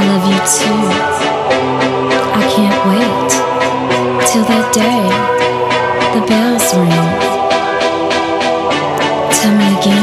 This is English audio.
I love you too. I can't wait till that day the bells ring. Tell me again.